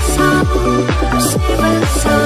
soul, save our soul.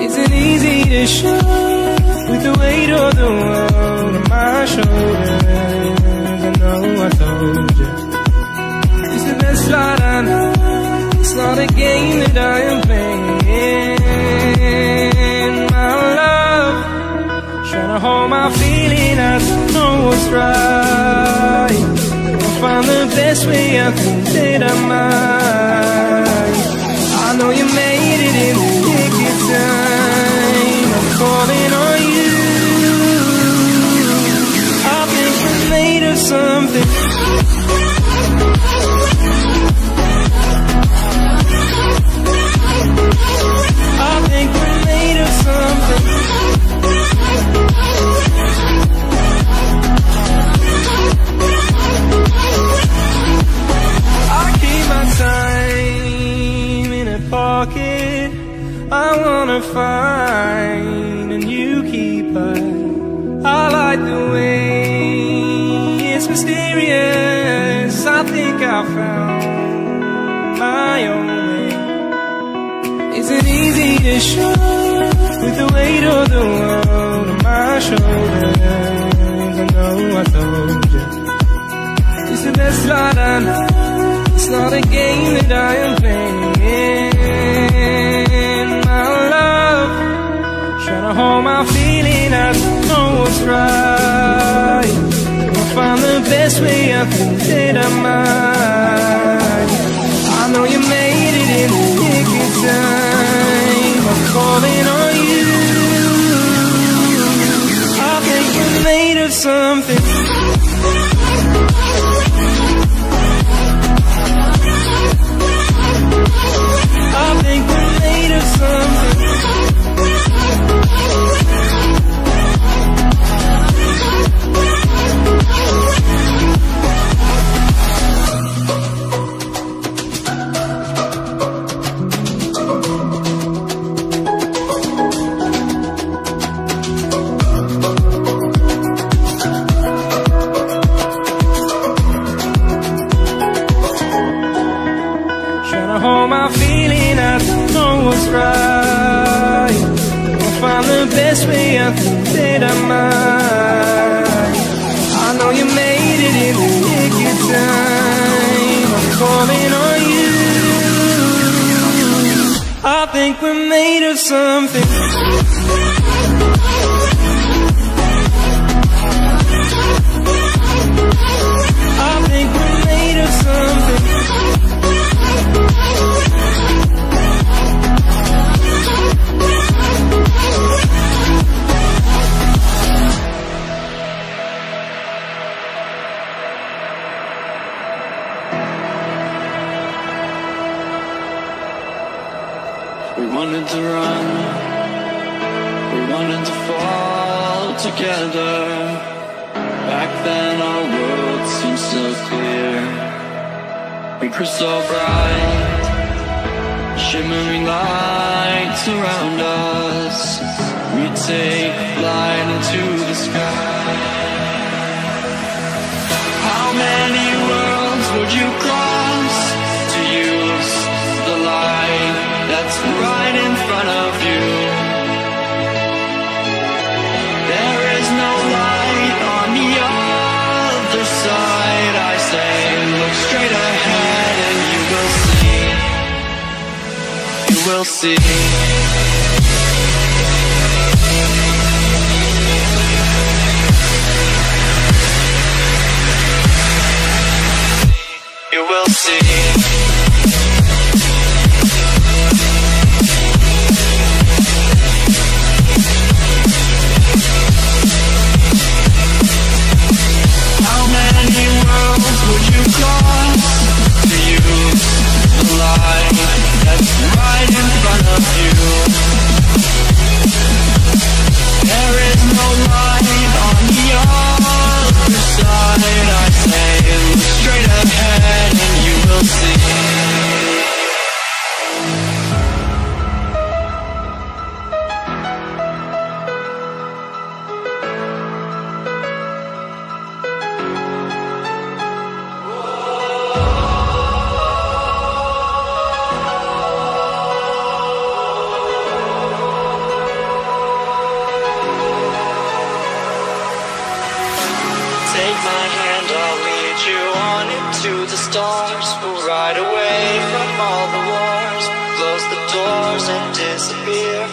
Isn't easy to show with the weight of the world on my shoulders. I know I told you. It's the best light I know. It's not a game that I am playing. My love, trying to hold my feeling. I don't know what's right. I'll find the best way. I think that I might. I know you made it in the nick of time. Calling on you. I think we're made of something. I wanna find a new keeper. I like the way it's mysterious. I think I found my own way. Isn't easy to show with the weight of the world on my shoulders. I know I told you. It's the best light I know. It's not a game that I am playing. To hold my feeling. I don't know what's right. I'll find the best way. I think that I might. I know you made it in the nick of time. I'm calling on you. I think you're made of something. We so bright, shimmering lights around us. We take flight into the sky. How many worlds would you cross to use the light that's right in front of will see. You will see. you. There is no light on the other side I say straight ahead and you will see. Take my hand, I'll lead you on into the stars. We'll ride away from all the wars, close the doors and disappear.